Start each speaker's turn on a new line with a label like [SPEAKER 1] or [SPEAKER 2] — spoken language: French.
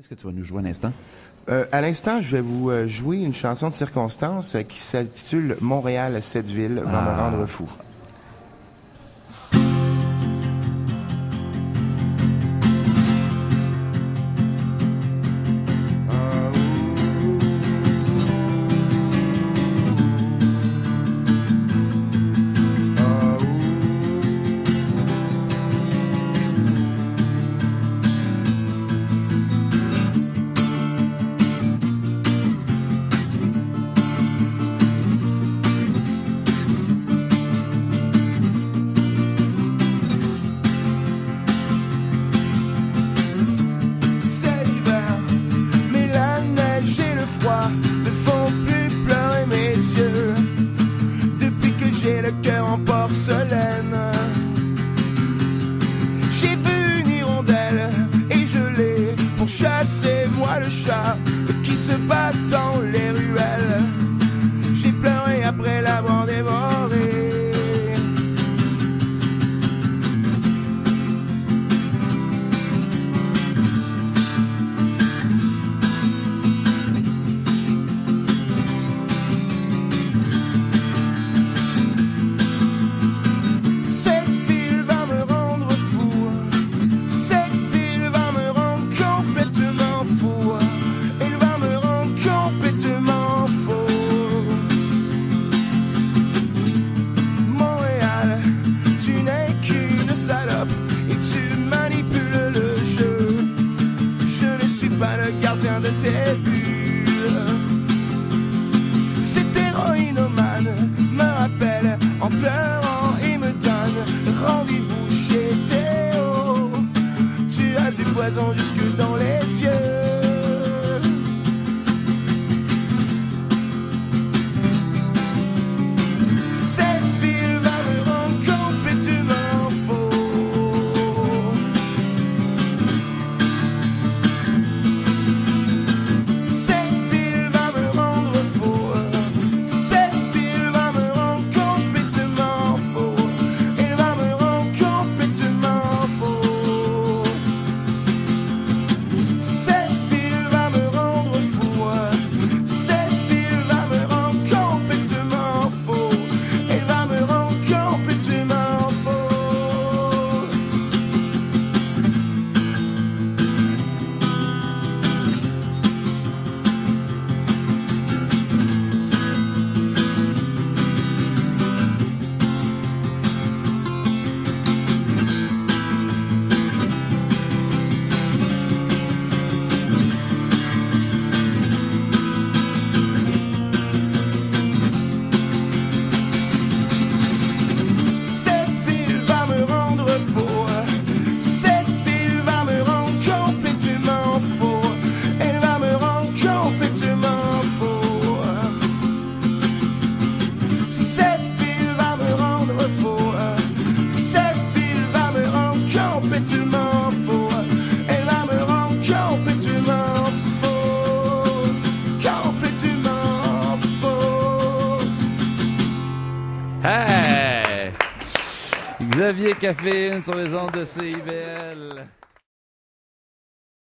[SPEAKER 1] Qu'est-ce que tu vas nous jouer un instant?
[SPEAKER 2] Euh, à l'instant, je vais vous euh, jouer une chanson de circonstance euh, qui s'intitule Montréal, cette ville va me
[SPEAKER 1] Ah.
[SPEAKER 2] rendre fou. J'ai vu une hirondelle et je l'ai pour chasser. Moi le chat qui se bat dans pas le gardien de tes bulles. Cet héroïnomane me rappelle en pleurant et me donne rendez-vous chez Théo. Tu as du poison jusque dans les yeux.
[SPEAKER 1] Xavier Caféine sur les ondes de CIBL.